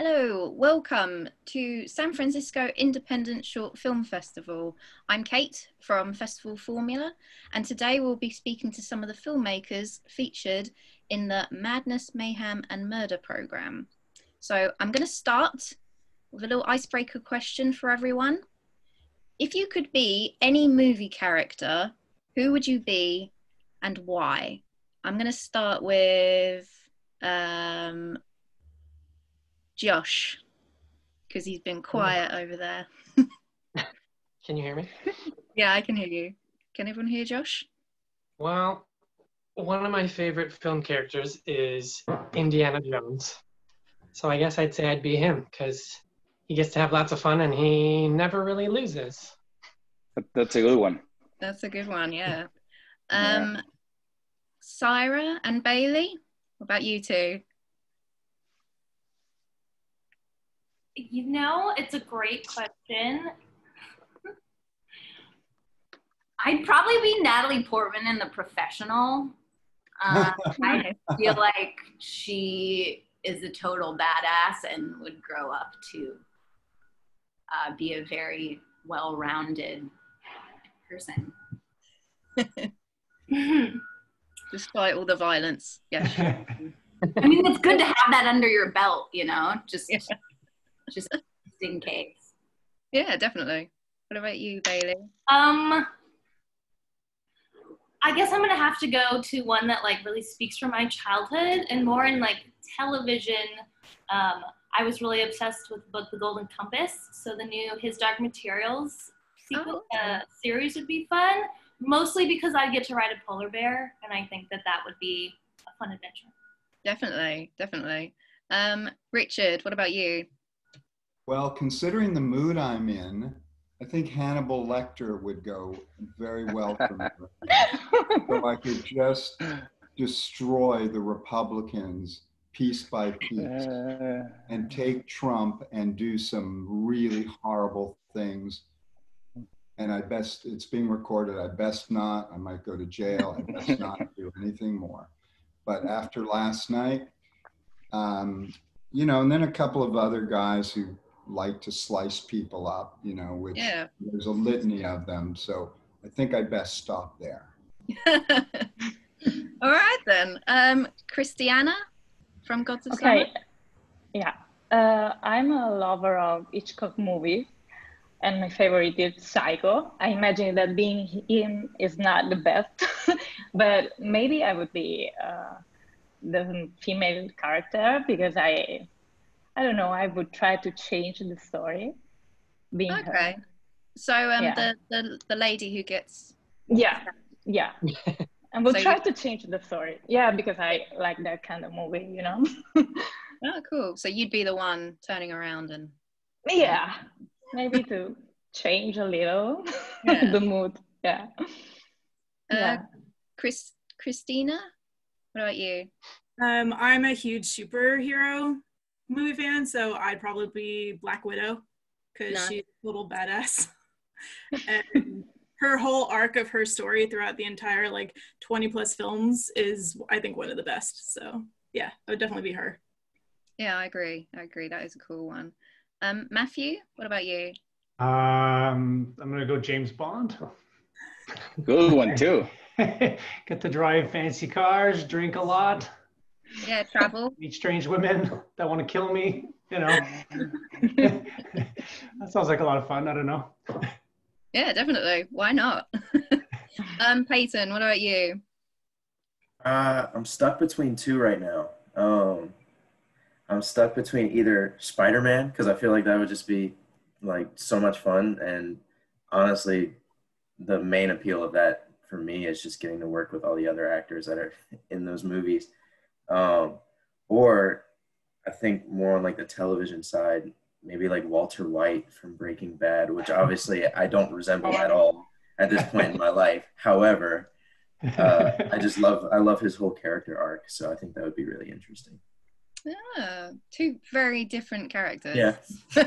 Hello, welcome to San Francisco Independent Short Film Festival. I'm Kate from Festival Formula, and today we'll be speaking to some of the filmmakers featured in the Madness, Mayhem, and Murder program. So I'm going to start with a little icebreaker question for everyone. If you could be any movie character, who would you be and why? I'm going to start with um, Josh because he's been quiet over there. Can you hear me? yeah, I can hear you. Can everyone hear Josh? Well, one of my favorite film characters is Indiana Jones. So I guess I'd say I'd be him because he gets to have lots of fun and he never really loses. That's a good one. That's a good one, yeah. Um, yeah. Syra and Bailey, what about you two? You know, it's a great question. I'd probably be Natalie Portman in The Professional. Uh, I feel like she is a total badass and would grow up to uh, be a very well-rounded person. Despite all the violence, yeah. I mean, it's good to have that under your belt, you know. Just yeah just in case. Yeah, definitely. What about you, Bailey? Um, I guess I'm gonna have to go to one that like really speaks from my childhood and more in like television. Um, I was really obsessed with the book The Golden Compass, so the new His Dark Materials sequel, oh, uh, series would be fun. Mostly because I get to ride a polar bear, and I think that that would be a fun adventure. Definitely, definitely. Um, Richard, what about you? Well, considering the mood I'm in, I think Hannibal Lecter would go very well for me. so I could just destroy the Republicans piece by piece uh, and take Trump and do some really horrible things. And I best, it's being recorded, I best not, I might go to jail, I best not do anything more. But after last night, um, you know, and then a couple of other guys who like to slice people up, you know, which yeah. there's a litany of them. So I think I best stop there. All right then. Um, Christiana from Gods of Okay. Summer. Yeah. Uh, I'm a lover of Hitchcock movies and my favorite is Psycho. I imagine that being him is not the best, but maybe I would be uh, the female character because I I don't know. I would try to change the story. Being okay. Her. So um, yeah. the, the the lady who gets yeah yeah, and we'll so try to change the story. Yeah, because I like that kind of movie, you know. oh, cool. So you'd be the one turning around and yeah, maybe to change a little yeah. the mood. Yeah. Uh, yeah. Chris Christina, what about you? Um, I'm a huge superhero movie fan, so I'd probably be Black Widow because nah. she's a little badass. and her whole arc of her story throughout the entire like 20 plus films is I think one of the best. So yeah, it would definitely be her. Yeah, I agree. I agree. That is a cool one. Um, Matthew, what about you? Um, I'm gonna go James Bond. Good one too. Get to drive fancy cars, drink a lot. Yeah, travel. Meet strange women that want to kill me. You know, that sounds like a lot of fun. I don't know. Yeah, definitely. Why not? um, Peyton, what about you? Uh, I'm stuck between two right now. Um, I'm stuck between either Spider-Man because I feel like that would just be like so much fun, and honestly, the main appeal of that for me is just getting to work with all the other actors that are in those movies. Um, or I think more on like the television side, maybe like Walter White from Breaking Bad, which obviously I don't resemble at all at this point in my life. However, uh, I just love I love his whole character arc, so I think that would be really interesting. Yeah, two very different characters. Yeah.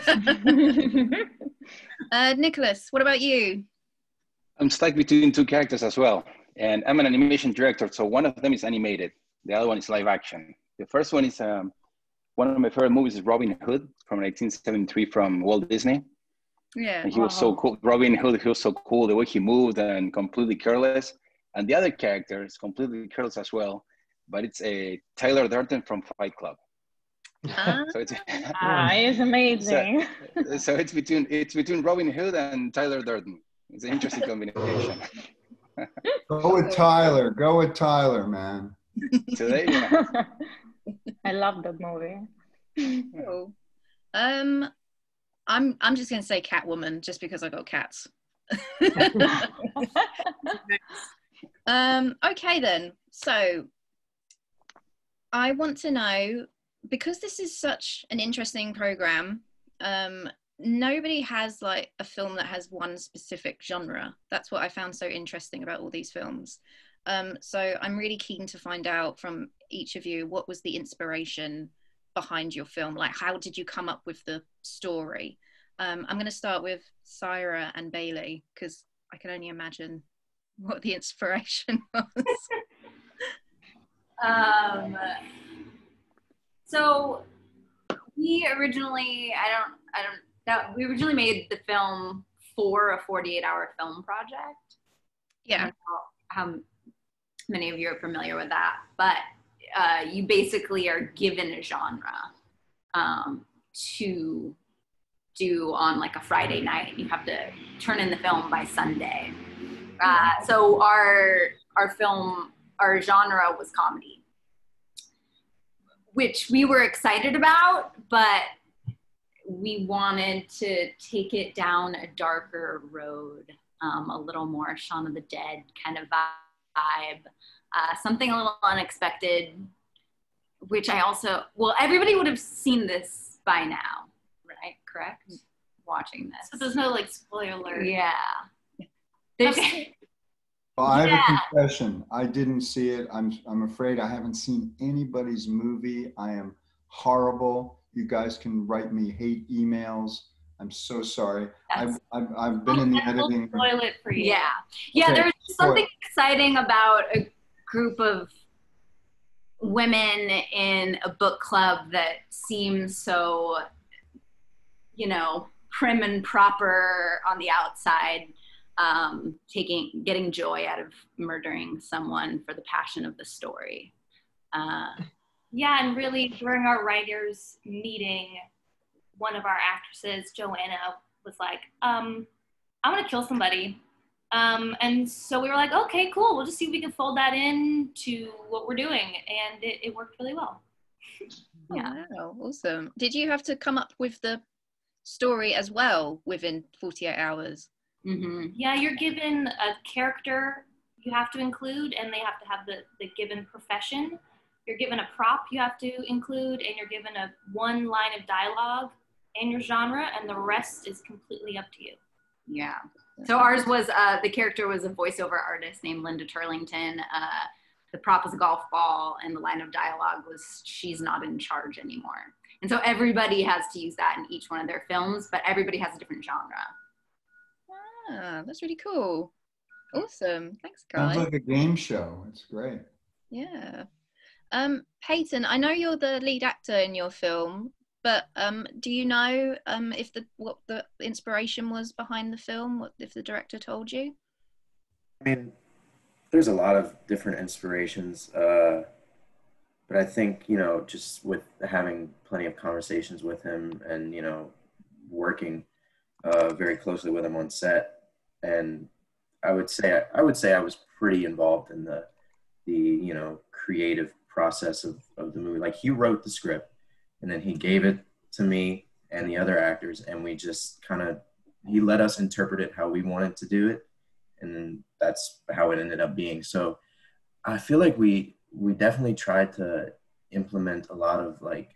uh, Nicholas, what about you? I'm stuck between two characters as well, and I'm an animation director, so one of them is animated, the other one is live action. The first one is um, one of my favorite movies is Robin Hood from 1973 from Walt Disney. Yeah. And he was so cool. Robin Hood, he was so cool the way he moved and completely careless. And the other character is completely careless as well, but it's a Tyler Durden from Fight Club. Ah, So it's Ah, it's amazing. so it's between it's between Robin Hood and Tyler Durden. It's an interesting combination. Go with Tyler. Go with Tyler, man. Today, yeah. I love that movie. cool. Um, I'm I'm just gonna say Catwoman just because I got cats. um, okay then. So I want to know because this is such an interesting program. Um, nobody has like a film that has one specific genre. That's what I found so interesting about all these films. Um, so I'm really keen to find out from each of you what was the inspiration behind your film? Like, how did you come up with the story? Um, I'm going to start with Syra and Bailey because I can only imagine what the inspiration was. Um, so we originally, I don't, I don't, that we originally made the film for a 48 hour film project. Yeah. don't how many of you are familiar with that, but uh, you basically are given a genre um, to do on like a Friday night, and you have to turn in the film by Sunday. Uh, so our our film our genre was comedy, which we were excited about, but we wanted to take it down a darker road, um, a little more Shaun of the Dead kind of vibe, uh, something a little unexpected, which I also, well, everybody would have seen this by now, right? Correct? Watching this. So there's no like spoiler alert. Yeah. There's, Well, I have Yeah. a confession. I didn't see it. I'm I'm afraid I haven't seen anybody's movie. I am horrible. You guys can write me hate emails. I'm so sorry. I've, I've, I've been in the editing. spoil it for you. yeah. Yeah, Okay, there was spoil something exciting about a group of women in a book club that seems so, you know, prim and proper on the outside, um, taking getting joy out of murdering someone for the passion of the story. Uh, Yeah, and really during our writers meeting, one of our actresses, Joanna, was like, um, I'm gonna kill somebody. Um, and so we were like, okay, cool. We'll just see if we can fold that in to what we're doing. And it, it worked really well. Yeah. Wow, awesome. Did you have to come up with the story as well within 48 hours? mhm. Yeah, you're given a character you have to include, and they have to have the, the given profession. You're given a prop you have to include, and you're given a one line of dialogue and your genre, and the rest is completely up to you. Yeah. So ours was uh, the character was a voiceover artist named Linda Turlington. Uh, the prop was a golf ball, and the line of dialogue was "She's not in charge anymore." And so everybody has to use that in each one of their films, but everybody has a different genre. Ah, that's really cool. Awesome. Thanks, guys. Sounds like a game show. It's great. Yeah. Um, Peyton, I know you're the lead actor in your film, but um, do you know um, if the what the inspiration was behind the film? What if the director told you? I mean, there's a lot of different inspirations, uh, but I think you know, just with having plenty of conversations with him and you know, working uh, very closely with him on set, and I would say I would say I was pretty involved in the the you know creative process of, of the movie. Like he wrote the script, and then he gave it to me and the other actors, and we just kind of he let us interpret it how we wanted to do it and that's how it ended up being. So I feel like we we definitely tried to implement a lot of like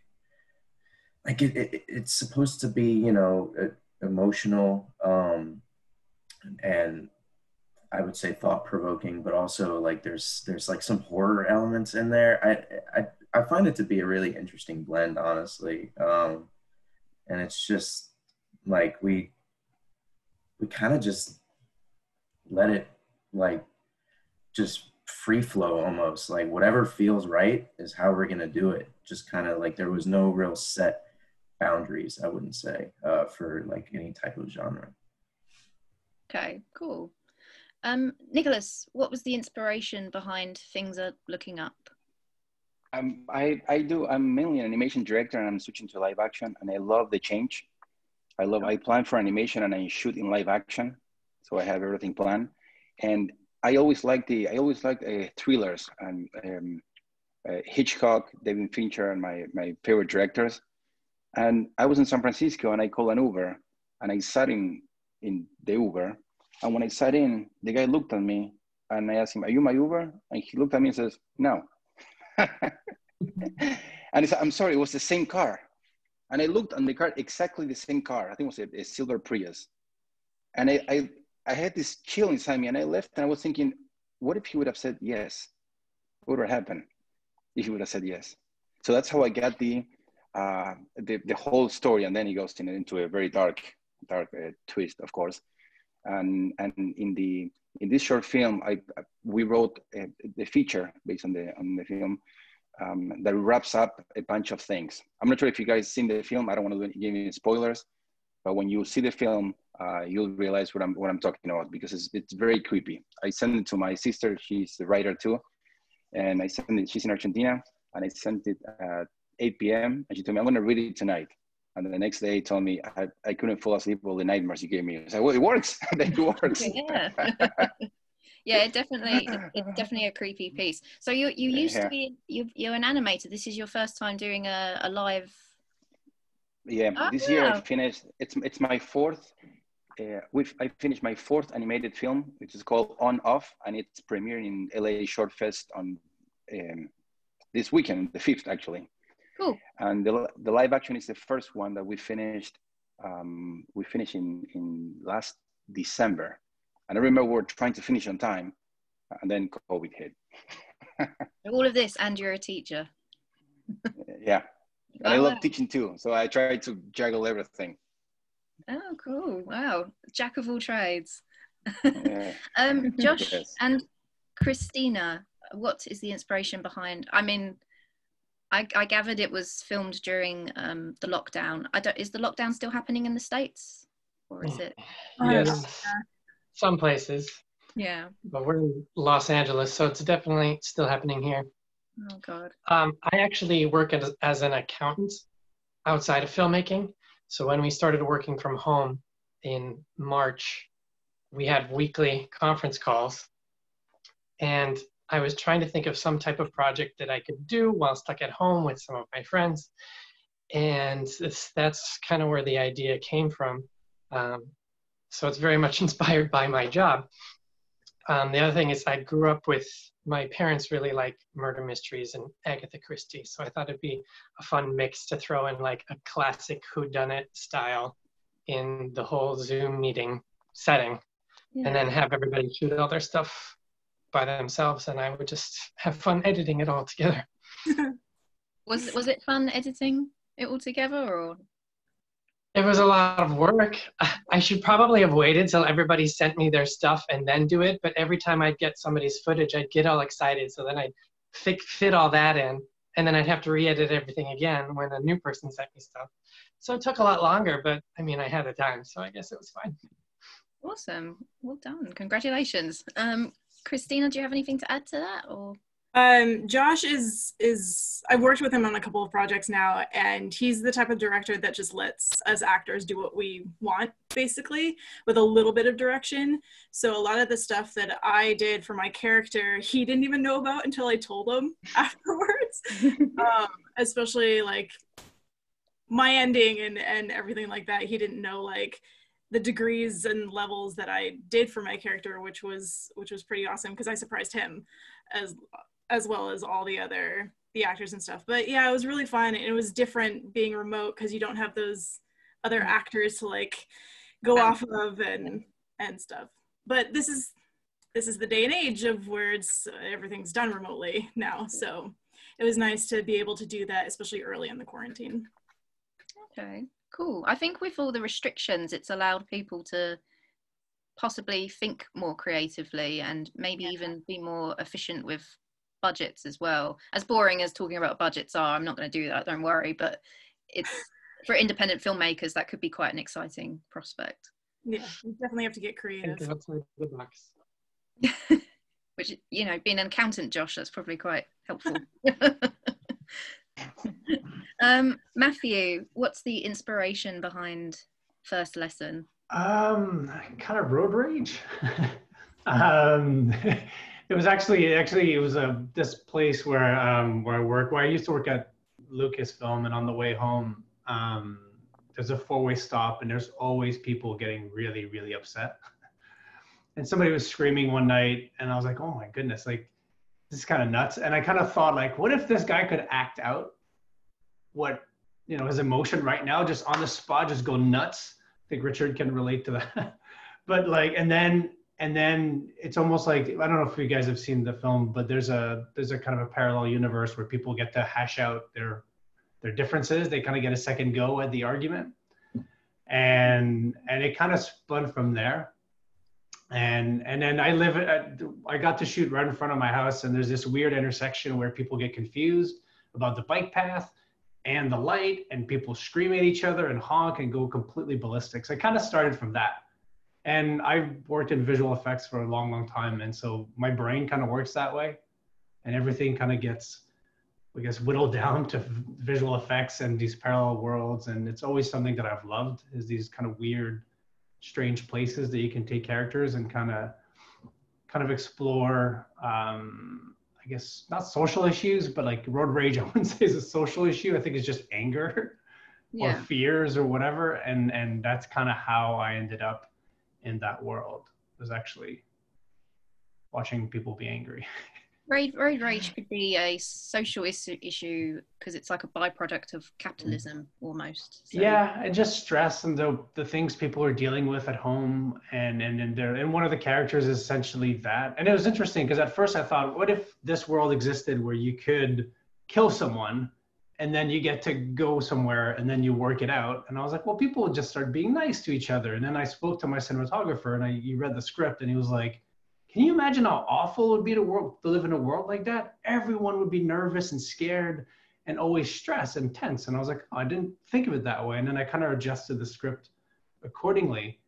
like it, it it's supposed to be you know emotional um and I would say thought provoking, but also like there's there's like some horror elements in there. I I I find it to be a really interesting blend, honestly. Um, and it's just like we we kind of just let it like just free flow almost like whatever feels right is how we're gonna do it just kind of like there was no real set boundaries. I wouldn't say uh, for like any type of genre. Okay, cool. Um, Nicholas, what was the inspiration behind Things Are Looking Up? Um, I, I do, I'm mainly an animation director and I'm switching to live action and I love the change. I love, I plan for animation and I shoot in live action. So I have everything planned. And I always like the, I always like uh, thrillers and um, uh, Hitchcock, David Fincher, and my, my favorite directors. And I was in San Francisco and I called an Uber and I sat in, in the Uber. And when I sat in, the guy looked at me and I asked him, Are you my Uber? And he looked at me and says, No. and he said, I'm sorry, it was the same car. And I looked on the car, exactly the same car. I think it was a, a silver Prius. And I, I, I had this chill inside me and I left and I was thinking, what if he would have said yes? What would have happened if he would have said yes? So that's how I got the, uh, the, the whole story. And then he goes in, into a very dark, dark uh, twist, of course. And, and in the, in this short film, I, we wrote a, the feature based on the, on the film um, that wraps up a bunch of things. I'm not sure if you guys seen the film. I don't want to give you spoilers, but when you see the film, uh, you'll realize what I'm what I'm talking about because it's it's very creepy. I sent it to my sister. She's the writer too, and I sent it. She's in Argentina, and I sent it at 8 p.m. And she told me I'm to read it tonight. And the next day, told me I, I couldn't fall asleep all the nightmares you gave me. I said, well, it works. it works. yeah. yeah, it definitely, it's definitely a creepy piece. So you you used yeah. to be you you're an animator. This is your first time doing a, a live. Yeah, oh, this year I finished. It's it's my fourth. Uh, we've I finished my fourth animated film, which is called On Off, and it's premiering in LA Short Fest on um, this weekend, the fifth actually. Cool. And the, the live action is the first one that we finished. Um, we finished in, in last December. And I remember we are trying to finish on time, and then COVID hit. All of this, and you're a teacher. yeah. And I love teaching too. So I try to juggle everything. Oh, cool. Wow. Jack of all trades. Yeah. um, Josh yes. and Christina, what is the inspiration behind? I mean, I, I gathered it was filmed during um, the lockdown. I don't. Is the lockdown still happening in the states, or is it? Yes, some places. Yeah. But we're in Los Angeles, so it's definitely still happening here. Oh God. Um, I actually work as, as an accountant outside of filmmaking. So when we started working from home in March, we had weekly conference calls, and I was trying to think of some type of project that I could do while stuck at home with some of my friends. And that's kind of where the idea came from. Um, so it's very much inspired by my job. Um, the other thing is I grew up with my parents really like murder mysteries and Agatha Christie. So I thought it'd be a fun mix to throw in like a classic whodunit style in the whole Zoom meeting setting yeah. and then have everybody shoot all their stuff by themselves and I would just have fun editing it all together. was was it fun editing it all together or it was a lot of work. I should probably have waited till everybody sent me their stuff and then do it. But every time I'd get somebody's footage, I'd get all excited. So then I'd fit, fit all that in. And then I'd have to re edit everything again when a new person sent me stuff. So it took a lot longer, but I mean, I had the time. So I guess it was fine. Awesome. Well done. Congratulations. Um, Christina, do you have anything to add to that or? Um, Josh is is I've worked with him on a couple of projects now, and he's the type of director that just lets us actors do what we want, basically, with a little bit of direction. So a lot of the stuff that I did for my character, he didn't even know about until I told him afterwards. um, especially like my ending and and everything like that. He didn't know like the degrees and levels that I did for my character, which was which was pretty awesome because I surprised him as as well as all the other the actors and stuff. But yeah, it was really fun and it was different being remote because you don't have those other mm-hmm. actors to like go off of and and stuff. But this is this is the day and age of where it's everything's done remotely now. So it was nice to be able to do that, especially early in the quarantine. Okay. Cool. I think with all the restrictions, it's allowed people to possibly think more creatively and maybe yeah. even be more efficient with budgets as well. As boring as talking about budgets are, I'm not going to do that. Don't worry. But it's for independent filmmakers that could be quite an exciting prospect. Yeah, you definitely have to get creative. Think outside the box. Which you know, being an accountant, Josh, that's probably quite helpful. um, Matthew, what's the inspiration behind First Lesson? Um, kind of road rage. um, it was actually actually it was a this place where um where I work where I used to work at Lucasfilm, and on the way home, um, there's a four-way stop, and there's always people getting really really upset. And somebody was screaming one night, and I was like, oh my goodness, like this is kind of nuts. And I kind of thought like, what if this guy could act out what you know his emotion right now, just on the spot, just go nuts. I think Richard can relate to that. but like, and then and then it's almost like I don't know if you guys have seen the film, but there's a there's a kind of a parallel universe where people get to hash out their their differences. They kind of get a second go at the argument, and and it kind of spun from there. And and then I live at I got to shoot right in front of my house, and there's this weird intersection where people get confused about the bike path and the light, and people scream at each other and honk and go completely ballistic. So I kind of started from that and I've worked in visual effects for a long, long time, and so my brain kind of works that way, and everything kind of gets, I guess, whittled down to visual effects and these parallel worlds, and it's always something that I've loved is these kind of weird, strange places that you can take characters and kind of, kind of explore. Um, I guess not social issues, but like road rage, I wouldn't say is a social issue. I think it's just anger or fears or whatever, and and that's kind of how I ended up in that world was actually watching people be angry. Road, road rage could be a social issue issue because it's like a byproduct of capitalism almost. So- Yeah, and just stress and the the things people are dealing with at home, and and and there and one of the characters is essentially that. And it was interesting because at first I thought, what if this world existed where you could kill someone, and then you get to go somewhere, and then you work it out. And I was like, well, people just start being nice to each other. And then I spoke to my cinematographer, and I he read the script, and he was like. Can you imagine how awful it would be to work to live in a world like that? Everyone would be nervous and scared and always stressed and tense. And I was like, oh, I didn't think of it that way. And then I kind of adjusted the script accordingly.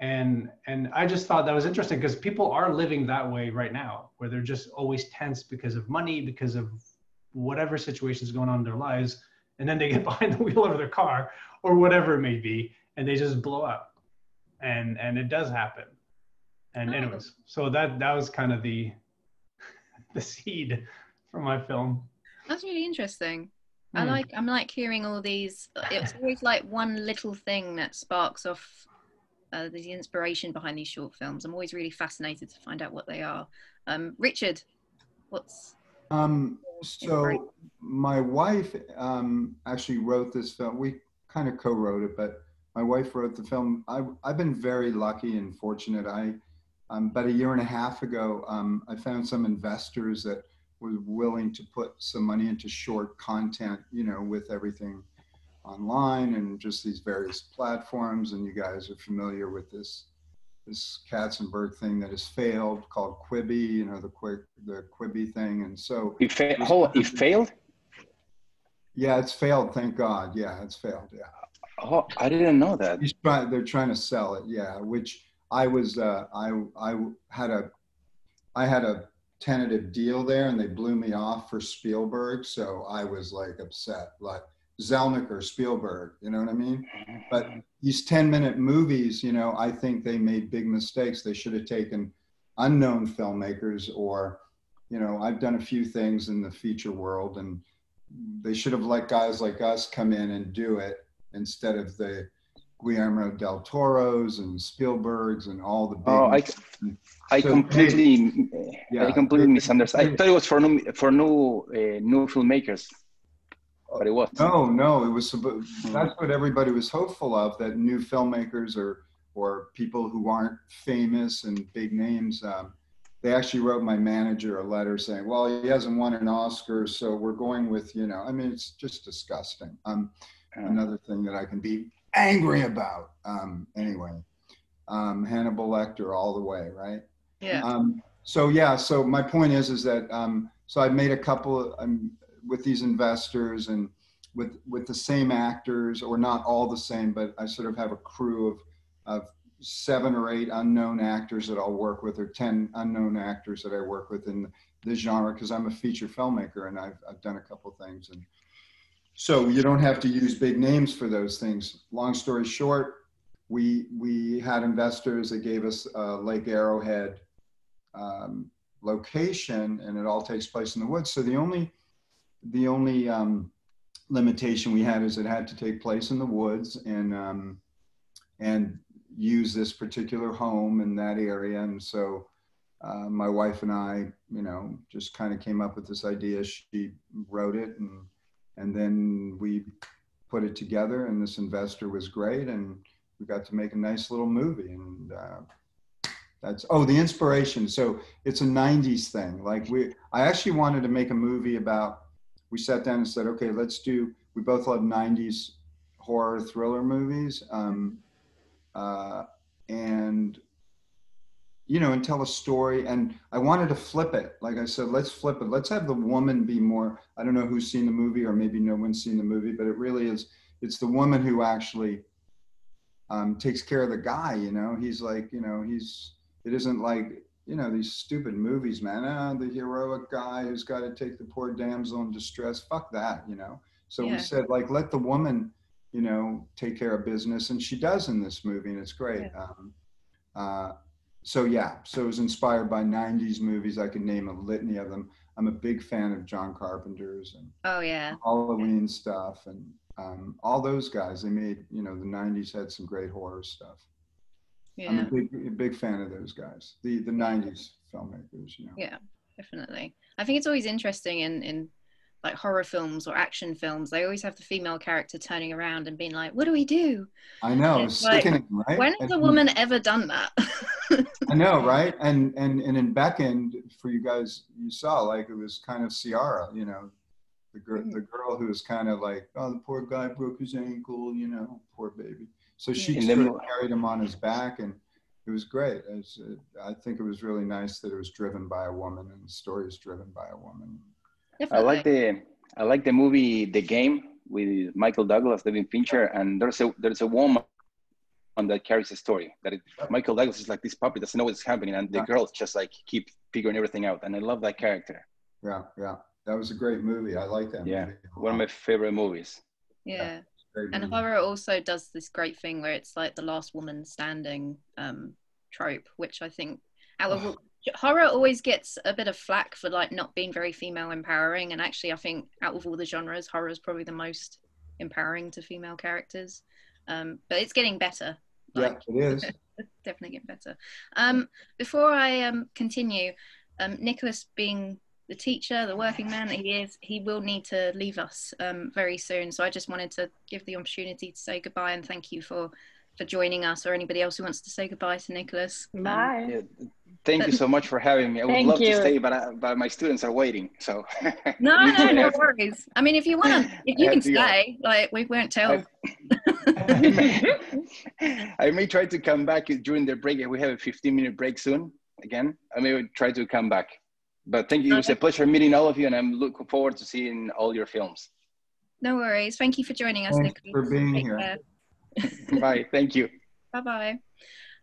And and I just thought that was interesting because people are living that way right now, where they're just always tense because of money, because of whatever situation's going on in their lives. And then they get behind the wheel of their car or whatever it may be, and they just blow up. And and it does happen. And Oh. anyways, so that that was kind of the the seed for my film. That's really interesting. I Hmm. like I'm like hearing all these. It's always like one little thing that sparks off uh, the inspiration behind these short films. I'm always really fascinated to find out what they are. Um, Richard, what's Um, so my wife um, actually wrote this film. We kind of co-wrote it, but my wife wrote the film. I, I've been very lucky and fortunate. I um, about a year and a half ago, um, I found some investors that were willing to put some money into short content. You know, with everything online and just these various platforms. And you guys are familiar with this this Katzenberg thing that has failed called Quibi, you know, the quick the Quibi thing. And so It, fa- oh, it failed? yeah, it's failed, thank God. Yeah, it's failed. Yeah. Oh, I didn't know that. He's trying they're trying to sell it, yeah, which I was uh I I had a I had a tentative deal there and they blew me off for Spielberg, so I was like upset. Like Zelnick or Spielberg, you know what I mean? But these 10 minute movies, you know, I think they made big mistakes. They should have taken unknown filmmakers or, you know, I've done a few things in the feature world and they should have let guys like us come in and do it instead of the Guillermo del Toros and Spielbergs and all the big. Oh, I, I So, completely, Yeah. I completely misunderstood. I thought it was for new, for new, uh, new filmmakers, but it was. No, no, it was that's what everybody was hopeful of, that new filmmakers or, or people who aren't famous and big names. Um, they actually wrote my manager a letter saying, well, he hasn't won an Oscar, so we're going with, you know, I mean, it's just disgusting. Um, another thing that I can be angry about. Um, anyway, um, Hannibal Lecter all the way, right? yeah? Um, so yeah, so my point is, is that um, so I've made a couple um, with these investors and with with the same actors, or not all the same, but I sort of have a crew of of seven or eight unknown actors that I'll work with, or ten unknown actors that I work with in this genre because I'm a feature filmmaker and I've I've done a couple things and so you don't have to use big names for those things. Long story short, we we had investors that gave us uh, Lake Arrowhead um, location, and it all takes place in the woods. So the only the only um, limitation we had is it had to take place in the woods and um, and use this particular home in that area. And so uh, my wife and I, you know, just kind of came up with this idea. She wrote it, and and then we put it together. And this investor was great, and we got to make a nice little movie. And uh, that's oh, the inspiration. So it's a '90s thing. Like we, I actually wanted to make a movie about. We sat down and said, okay, let's do. We both love '90s horror thriller movies, um, uh, and you know, and tell a story. And I wanted to flip it. Like I said, let's flip it. Let's have the woman be more. I don't know who's seen the movie, or maybe no one's seen the movie, but it really is. It's the woman who actually um, takes care of the guy. You know, he's like, you know, he's it isn't like you know these stupid movies, man. Ah, the heroic guy who's got to take the poor damsel in distress. Fuck that, you know. So yeah. we said like let the woman, you know, take care of business, and she does in this movie, and it's great. Yeah. Um, uh, so yeah, so it was inspired by '90s movies. I could name a litany of them. I'm a big fan of John Carpenter's and oh yeah, Halloween stuff and um, all those guys. They made you know the '90s had some great horror stuff. Yeah. I'm a big, big fan of those guys, the the '90s filmmakers. You know. Yeah, definitely. I think it's always interesting in in like horror films or action films. They always have the female character turning around and being like, "What do we do?" I know, it's like, right? When has a woman ever done that? I know, right? And and and in Beckon, for you guys, you saw like it was kind of Ciara, you know, the girl, mm. the girl who was kind of like, oh, the poor guy broke his ankle, you know, poor baby. So she sort of carried him on his back, and it was great. It was, uh, I think it was really nice that it was driven by a woman, and the story is driven by a woman. Definitely. I like the I like the movie The Game with Michael Douglas, David Fincher, and there's a there's a woman that carries the story. That it, Michael Douglas is like this puppy doesn't know what's happening, and the yeah. girls just like keep figuring everything out. And I love that character. Yeah, yeah, that was a great movie. I like that. Yeah, one of my favorite movies. Yeah. yeah and horror also does this great thing where it's like the last woman standing um, trope, which I think out of horror always gets a bit of flack for like not being very female empowering, and actually I think out of all the genres, horror is probably the most empowering to female characters. Um, but it's getting better. Like, yeah, it is. definitely getting better. Um, before I um, continue, um, Nicholas being the teacher, the working man that he is, he will need to leave us um, very soon. So I just wanted to give the opportunity to say goodbye and thank you for for joining us, or anybody else who wants to say goodbye to Nicholas. Um, Bye. Um, yeah, thank you so much for having me. I would love you. to stay, but I, but my students are waiting. So no, no, no worries. I mean, if you want to, if you can stay, go. like we won't tell. I may, I may try to come back during the break. We have a 15 minute break soon. Again, I may try to come back. But thank you. It was a pleasure meeting all of you, and I'm looking forward to seeing all your films. No worries. Thank you for joining us, Thanks Nicholas. for being Take here. Bye. Thank you. Bye bye.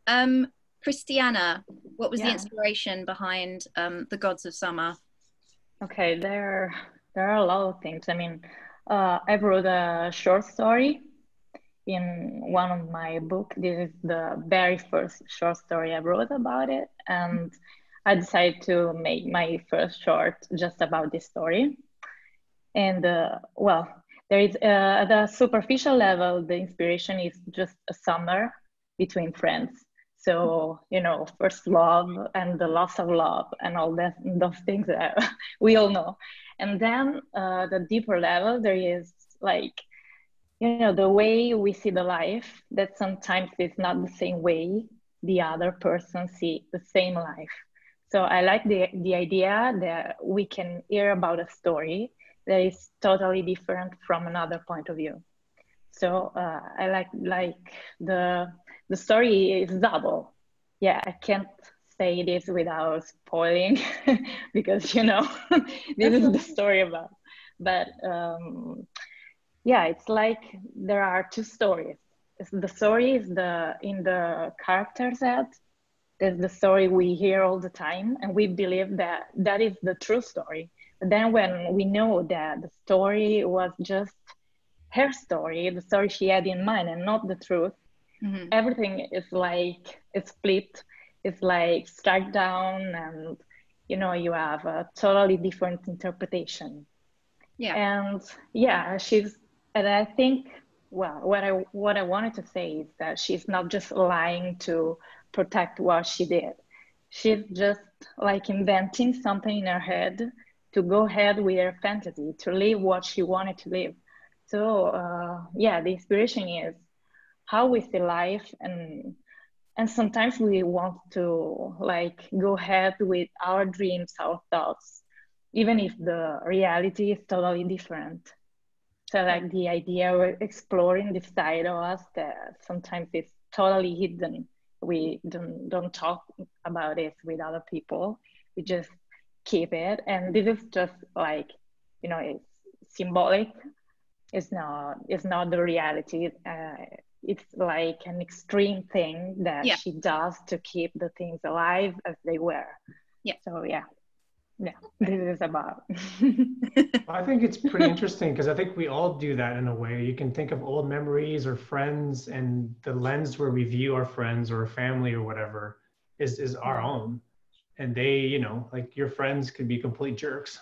Um, Christiana, what was yeah. the inspiration behind um, the Gods of Summer? Okay, there there are a lot of things. I mean, uh, I wrote a short story in one of my book. This is the very first short story I wrote about it, and I decided to make my first short just about this story. And uh, well, there is uh, at the superficial level, the inspiration is just a summer between friends. So you know, first love and the loss of love and all that those things that we all know. And then uh, the deeper level, there is like you know the way we see the life that sometimes is not the same way the other person see the same life so I like the, the idea that we can hear about a story that is totally different from another point of view. So uh, I like like the the story is double. Yeah, I can't say this without spoiling because you know this is the story about but um, yeah it's like there are two stories the story is the in the character's head there's the story we hear all the time and we believe that that is the true story. But then when we know that the story was just her story the story she had in mind and not the truth mm-hmm. everything is like it's flipped it's like struck down and you know you have a totally different interpretation. Yeah. And yeah she's and i think well what i what i wanted to say is that she's not just lying to protect what she did. She's just like inventing something in her head to go ahead with her fantasy to live what she wanted to live. So uh, yeah the inspiration is how we see life and and sometimes we want to like go ahead with our dreams our thoughts even if the reality is totally different. So like the idea of exploring this side of us that sometimes is totally hidden we don't don't talk about it with other people we just keep it and this is just like you know it's symbolic it's not it's not the reality uh, it's like an extreme thing that yeah. she does to keep the things alive as they were. Yeah. So yeah. Yeah, this is about. I think it's pretty interesting because I think we all do that in a way. You can think of old memories or friends, and the lens where we view our friends or family or whatever is is our mm-hmm. own. And they, you know, like your friends could be complete jerks.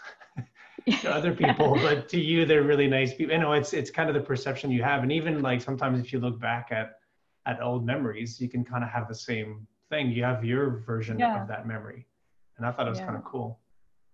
to other people, but to you, they're really nice people. You know, it's it's kind of the perception you have, and even like sometimes if you look back at at old memories, you can kind of have the same thing. You have your version yeah. of that memory, and I thought it was yeah. kind of cool.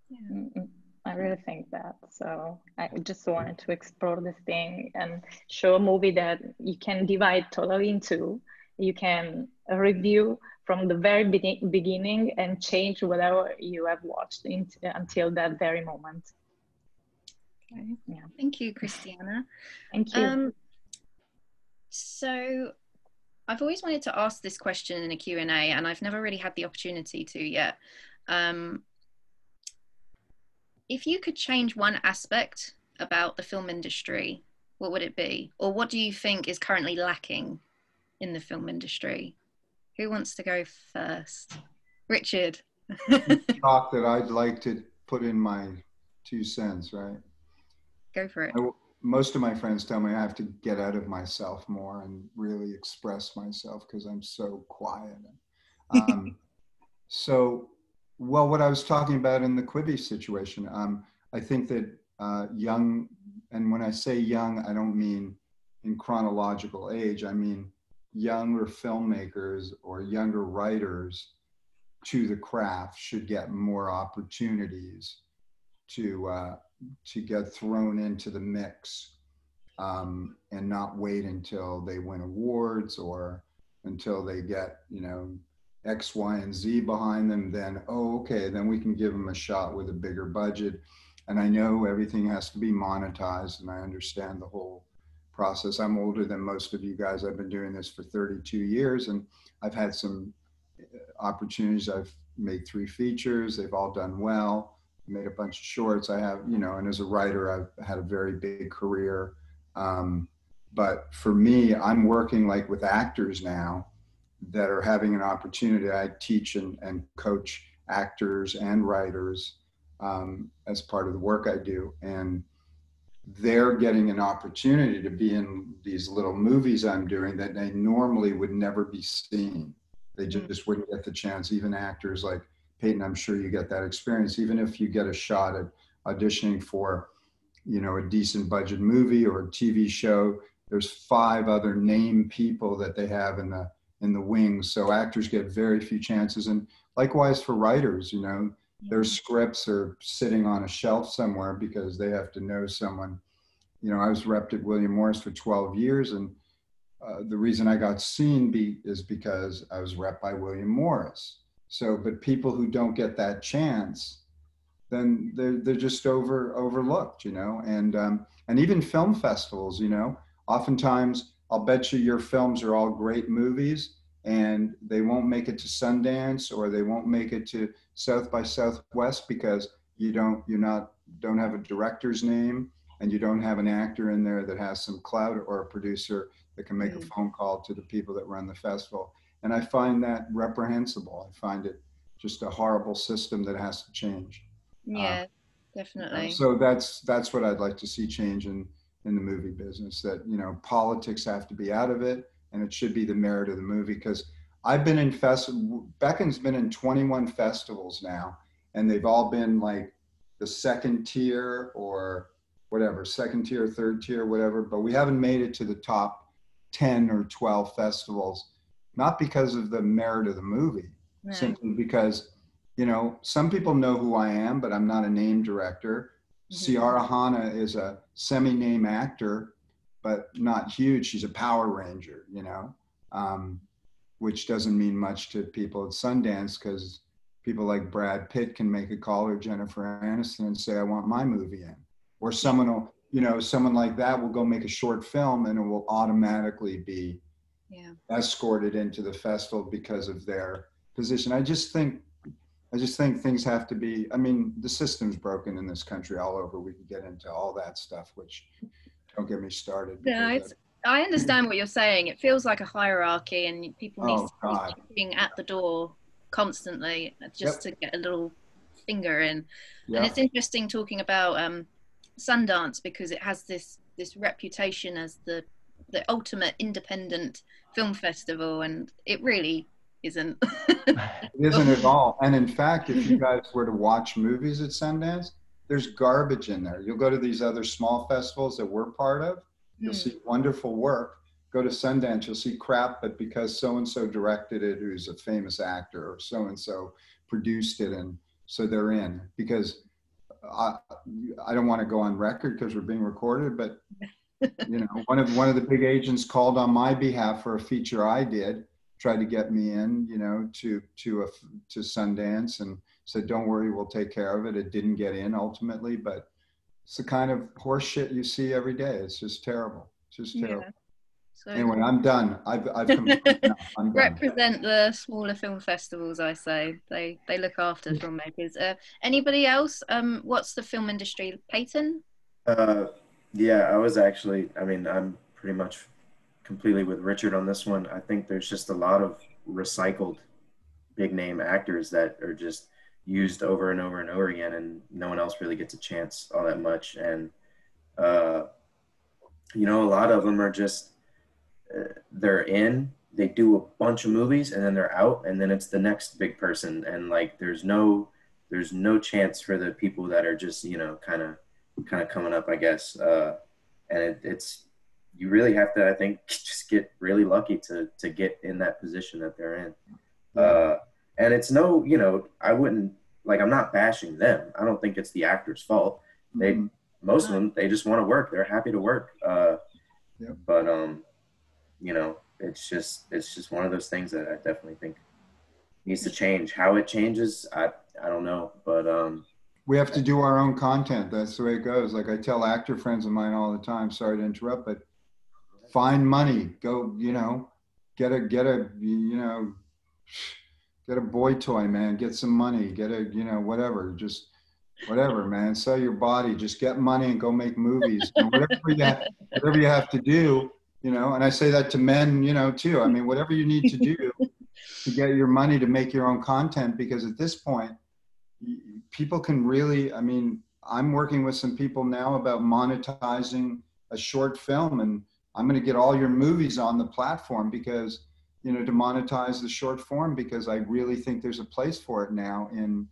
Yeah. I really think that. So I just wanted to explore this thing and show a movie that you can divide totally into. You can review from the very be- beginning and change whatever you have watched into, until that very moment. Okay. Yeah. Thank you, Christiana. Thank you. Um, so I've always wanted to ask this question in a Q&A and I've never really had the opportunity to yet. Um, if you could change one aspect about the film industry, what would it be? Or what do you think is currently lacking in the film industry? Who wants to go first? Richard. Talk that I'd like to put in my two cents, right? Go for it. I, most of my friends tell me I have to get out of myself more and really express myself because I'm so quiet. Um, so, well, what I was talking about in the Quibi situation, um, I think that uh, young, and when I say young, I don't mean in chronological age, I mean younger filmmakers or younger writers to the craft should get more opportunities to uh, to get thrown into the mix um, and not wait until they win awards or until they get you know X, Y, and Z behind them. Then oh okay, then we can give them a shot with a bigger budget. And I know everything has to be monetized, and I understand the whole process. I'm older than most of you guys. I've been doing this for 32 years, and I've had some uh, opportunities. I've made three features. They've all done well made a bunch of shorts. I have, you know, and as a writer, I've had a very big career. Um, but for me, I'm working like with actors now that are having an opportunity. I teach and, and coach actors and writers um, as part of the work I do. And they're getting an opportunity to be in these little movies I'm doing that they normally would never be seen. They just, just wouldn't get the chance. Even actors like Peyton, I'm sure you get that experience. Even if you get a shot at auditioning for, you know, a decent budget movie or a TV show, there's five other name people that they have in the in the wings. So actors get very few chances, and likewise for writers, you know, their scripts are sitting on a shelf somewhere because they have to know someone. You know, I was repped at William Morris for 12 years, and uh, the reason I got seen be, is because I was repped by William Morris. So, but people who don't get that chance, then they're they're just over overlooked, you know. And um, and even film festivals, you know, oftentimes I'll bet you your films are all great movies, and they won't make it to Sundance or they won't make it to South by Southwest because you don't you're not don't have a director's name and you don't have an actor in there that has some clout or a producer that can make mm. a phone call to the people that run the festival. And I find that reprehensible. I find it just a horrible system that has to change. Yeah, uh, definitely. So that's that's what I'd like to see change in in the movie business. That you know politics have to be out of it and it should be the merit of the movie because I've been in fest. Beckon's been in 21 festivals now, and they've all been like the second tier or whatever, second tier, third tier, whatever. But we haven't made it to the top 10 or 12 festivals, not because of the merit of the movie, right. simply because you know some people know who I am, but I'm not a name director. Mm-hmm. Ciara Hanna is a semi-name actor but not huge. She's a Power Ranger, you know, um, which doesn't mean much to people at Sundance because people like Brad Pitt can make a call or Jennifer Aniston and say, I want my movie in. Or someone will, you know, someone like that will go make a short film and it will automatically be yeah. escorted into the festival because of their position. I just think I just think things have to be. I mean, the system's broken in this country all over. We could get into all that stuff, which don't get me started. Yeah, it's, I understand what you're saying. It feels like a hierarchy, and people need oh, to be at the door constantly just yep. to get a little finger in. Yep. And it's interesting talking about um, Sundance because it has this this reputation as the the ultimate independent film festival, and it really isn't. it isn't at all. And in fact, if you guys were to watch movies at Sundance, there's garbage in there. You'll go to these other small festivals that we're part of, you'll mm. see wonderful work. Go to Sundance, you'll see crap, but because so and so directed it, who's a famous actor, or so and so produced it, and so they're in. Because I, I don't want to go on record because we're being recorded, but you know, one of one of the big agents called on my behalf for a feature I did, tried to get me in, you know, to to a to Sundance, and said, "Don't worry, we'll take care of it." It didn't get in ultimately, but it's the kind of horseshit you see every day. It's just terrible. It's just terrible. Yeah. So anyway, I'm done. I've, I've come, I'm represent the smaller film festivals. I say they they look after filmmakers. Uh, anybody else? Um, what's the film industry? Peyton? Uh, yeah, I was actually. I mean, I'm pretty much completely with Richard on this one. I think there's just a lot of recycled big name actors that are just used over and over and over again, and no one else really gets a chance all that much. And uh, you know, a lot of them are just uh, they're in, they do a bunch of movies, and then they're out, and then it's the next big person, and like there's no there's no chance for the people that are just you know kind of kind of coming up, I guess. Uh, and it, it's you really have to, I think, just get really lucky to to get in that position that they're in. Uh, and it's no, you know, I wouldn't like I'm not bashing them. I don't think it's the actor's fault. They mm-hmm. most of them they just want to work. They're happy to work. Uh, yeah. But um, you know, it's just it's just one of those things that I definitely think needs to change. How it changes, I I don't know, but um. We have to do our own content. That's the way it goes. Like I tell actor friends of mine all the time. Sorry to interrupt, but find money. Go, you know, get a get a you know get a boy toy, man. Get some money. Get a, you know, whatever. Just whatever, man. Sell your body. Just get money and go make movies. And whatever you have, whatever you have to do, you know. And I say that to men, you know, too. I mean, whatever you need to do to get your money to make your own content, because at this point, people can really. I mean, I'm working with some people now about monetizing a short film, and I'm going to get all your movies on the platform because you know to monetize the short form because I really think there's a place for it now in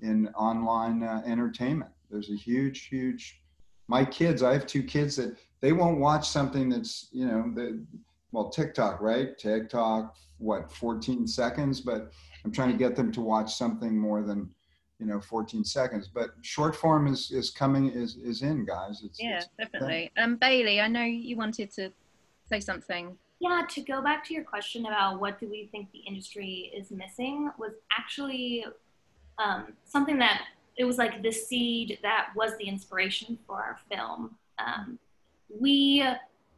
in online uh, entertainment. There's a huge, huge. My kids, I have two kids that they won't watch something that's you know the well TikTok, right? TikTok, what 14 seconds, but I'm trying to get them to watch something more than you know 14 seconds but short form is is coming is is in guys it's, yeah it's, definitely um bailey i know you wanted to say something yeah, to go back to your question about what do we think the industry is missing was actually um, something that it was like the seed that was the inspiration for our film. Um, we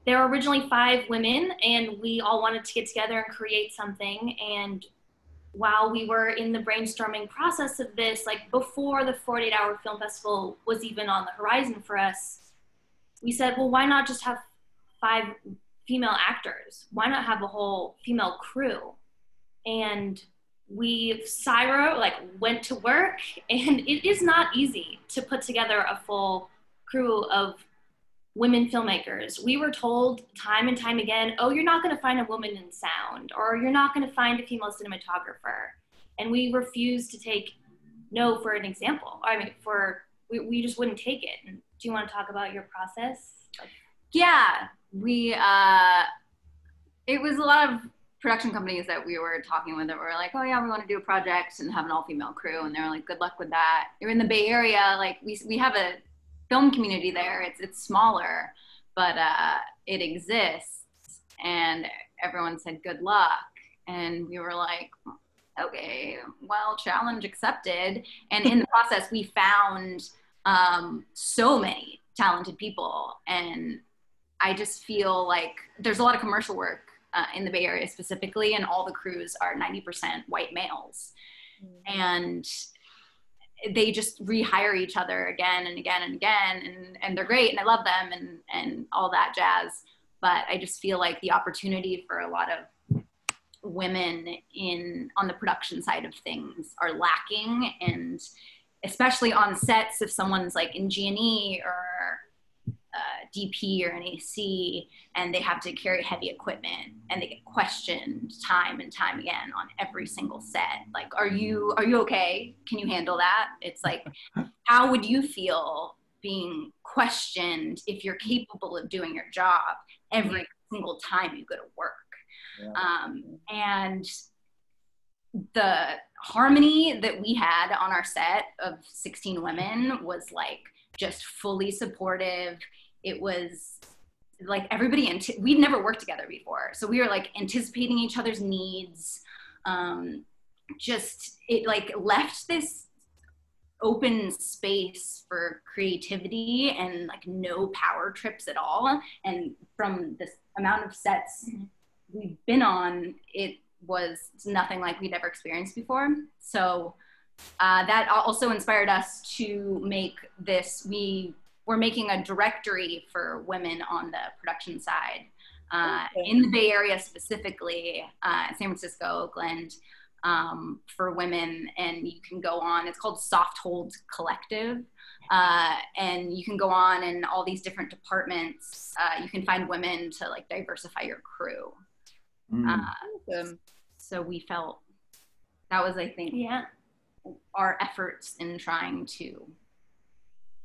there were originally five women, and we all wanted to get together and create something. And while we were in the brainstorming process of this, like before the 48 Hour Film Festival was even on the horizon for us, we said, well, why not just have five female actors? Why not have a whole female crew? And we Syra like went to work and it is not easy to put together a full crew of women filmmakers. We were told time and time again, oh, you're not going to find a woman in sound or you're not going to find a female cinematographer. And we refused to take no for an example. I mean, for we, we just wouldn't take it. do you want to talk about your process? Yeah, we, uh, it was a lot of production companies that we were talking with that were like, oh yeah, we want to do a project and have an all female crew. And they're like, good luck with that. You're in the Bay Area. Like we, we have a film community there. It's, it's smaller, but uh, it exists. And everyone said, good luck. And we were like, okay, well, challenge accepted. And in the process, we found um, so many talented people. And I just feel like there's a lot of commercial work uh, in the Bay Area specifically, and all the crews are 90% white males. Mm-hmm. And they just rehire each other again and again and again and, and they're great and I love them and, and all that jazz. But I just feel like the opportunity for a lot of women in on the production side of things are lacking and especially on sets if someone's like in G&E or DP or an AC and they have to carry heavy equipment and they get questioned time and time again on every single set. Like, are you are you okay? Can you handle that? It's like, how would you feel being questioned if you're capable of doing your job every single time you go to work? Yeah. Um, and the harmony that we had on our set of 16 women was like just fully supportive it was like everybody we'd never worked together before. So we were like anticipating each other's needs um, just it like left this open space for creativity and like no power trips at all. And from this amount of sets mm-hmm. we've been on it was nothing like we'd ever experienced before. So uh, that also inspired us to make this we we're making a directory for women on the production side uh, okay. in the Bay Area specifically, uh, San Francisco, Oakland, um, for women. And you can go on, it's called Soft Hold Collective. Uh, and you can go on in all these different departments. Uh, you can find women to like diversify your crew. Mm. awesome. So we felt that was, I think, yeah, our efforts in trying to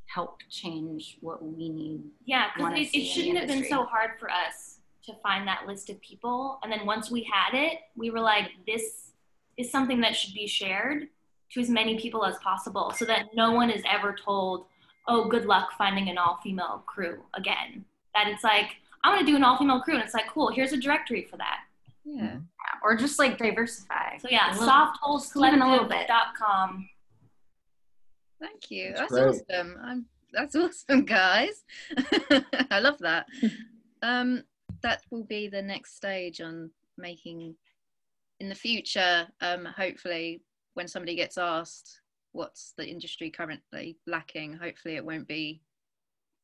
help change what we need. Yeah, because it, it shouldn't have been so hard for us to find that list of people. And then once we had it, we were like, this is something that should be shared to as many people as possible so that no one is ever told, oh, good luck finding an all female crew again. That it's like, I want to do an all female crew. And it's like, cool, here's a directory for that. Yeah. Or just like diversify. So yeah, softholdcollective.com. Thank you. That's, that's awesome. I'm, that's awesome, guys. I love that. Um, that will be the next stage on making in the future. Um, hopefully, when somebody gets asked what's the industry currently lacking, hopefully it won't be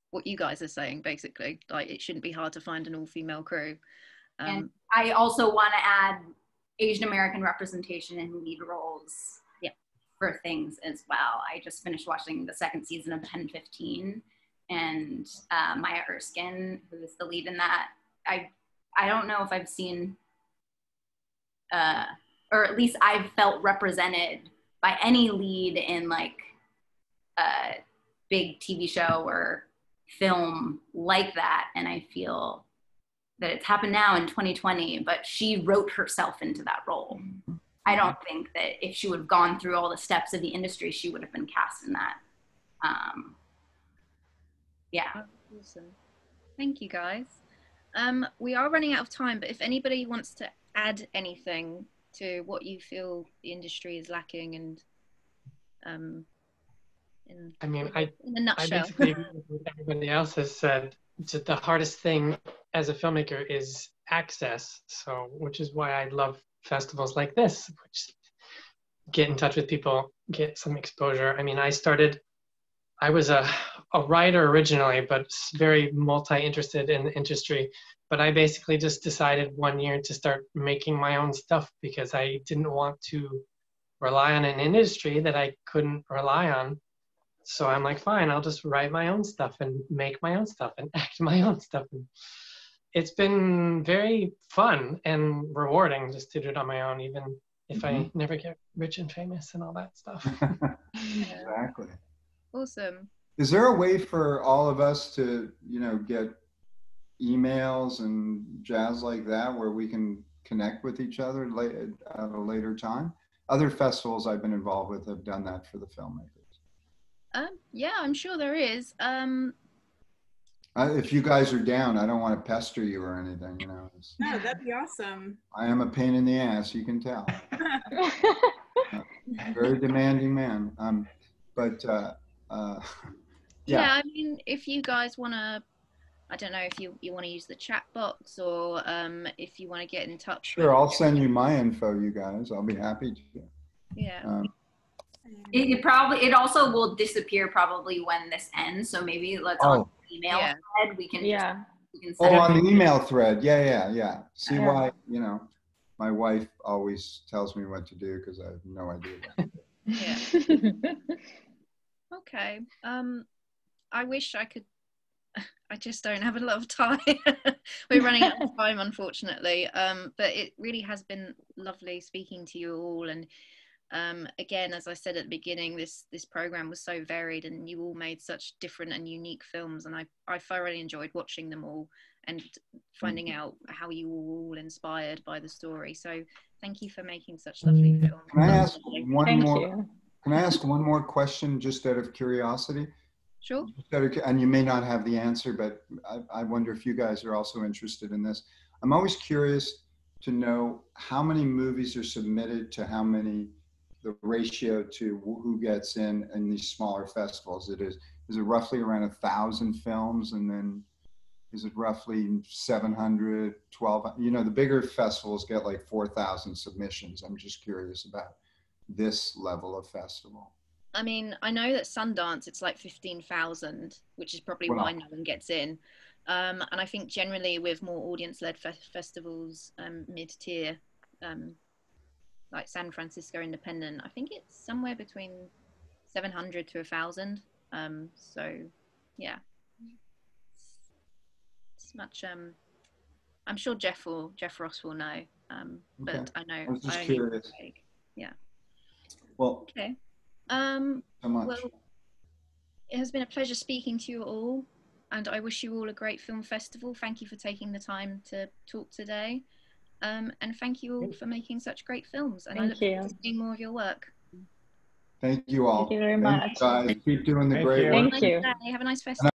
what you guys are saying. Basically, like it shouldn't be hard to find an all-female crew. Um, and I also want to add Asian American representation in lead roles for things as well. I just finished watching the second season of PEN15, and uh, Maya Erskine, who's the lead in that. I I don't know if I've seen, uh, or at least I've felt represented by any lead in like a big TV show or film like that, and I feel that it's happened now in 2020. But she wrote herself into that role. I don't think that if she would have gone through all the steps of the industry, she would have been cast in that. Um, yeah. Awesome. Thank you, guys. Um, we are running out of time, but if anybody wants to add anything to what you feel the industry is lacking and um, in, I mean, I, in a nutshell. I basically, everybody else has said, the hardest thing as a filmmaker is access. So, which is why I love festivals like this, which get in touch with people, get some exposure. I mean, I started, I was a, a writer originally, but very multi interested in the industry. But I basically just decided one year to start making my own stuff because I didn't want to rely on an industry that I couldn't rely on. So I'm like, fine, I'll just write my own stuff and make my own stuff and act my own stuff. And it's been very fun and rewarding just to do it on my own, even if mm-hmm. I never get rich and famous and all that stuff. exactly. Awesome. Is there a way for all of us to, you know, get emails and jazz like that where we can connect with each other at a later time? Other festivals I've been involved with have done that for the filmmakers. Um, yeah, I'm sure there is. Um, uh, if you guys are down, I don't want to pester you or anything, you know. It's, no, that'd be awesome. I am a pain in the ass, you can tell. very demanding man. Um, but uh, uh, yeah. yeah, I mean, if you guys want to, I don't know if you, you want to use the chat box or um, if you want to get in touch. Sure, I'll send you my info, you guys. I'll be happy to. Yeah. Um, it, it, probably it also will disappear probably when this ends. So maybe let's oh. on email yeah. thread we can yeah. We can oh, on the email thread. Yeah, yeah, yeah. See yeah. why you know my wife always tells me what to do because I have no idea. yeah. okay. Um, I wish I could. I just don't have a lot of time. We're running out of time, unfortunately. Um, but it really has been lovely speaking to you all and um, again, as I said at the beginning, this this program was so varied, and you all made such different and unique films, and I I thoroughly enjoyed watching them all and finding mm. out how you were all inspired by the story. So thank you for making such lovely mm. films. Can I ask one thank more? You. Can I ask one more question, just out of curiosity? Sure. And you may not have the answer, but I, I wonder if you guys are also interested in this. I'm always curious to know how many movies are submitted to how many the ratio to who gets in in these smaller festivals. It is is it roughly around a thousand films, and then is it roughly 700, 12? You know, the bigger festivals get like 4,000 submissions. I'm just curious about this level of festival. I mean, I know that Sundance it's like 15,000, which is probably well, why no one gets in. Um, and I think generally with more audience-led fe- festivals, um, mid-tier, um, like San Francisco Independent, I think it's somewhere between 700 to a thousand. Um, so yeah, it's much. Um, I'm sure Jeff will Jeff Ross will know, um, but okay. I know. I was just I curious. Yeah. Well. Okay. Um, so much. Well, it has been a pleasure speaking to you all, and I wish you all a great film festival. Thank you for taking the time to talk today. Um, and thank you all for making such great films. And thank I look you. forward to seeing more of your work. Thank you all. Thank you very much. guys. Keep doing the thank great you. work. Thank you. Have a nice festival.